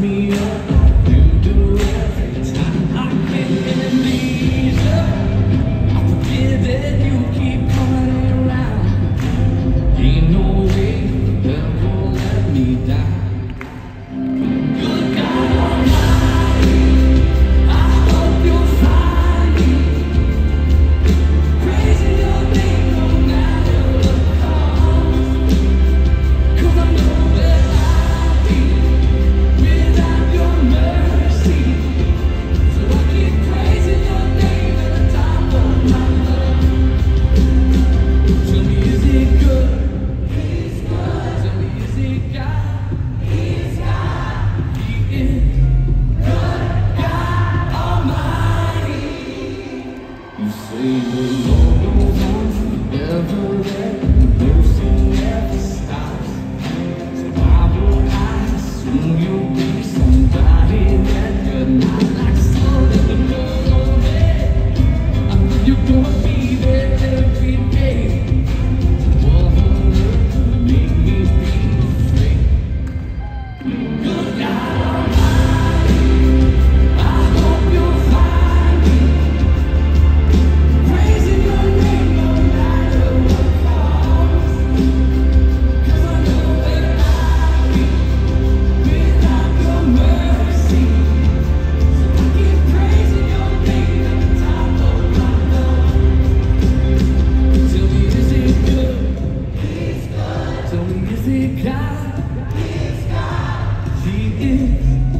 me up. You do every say the Lord. She is a God. She is God. She is.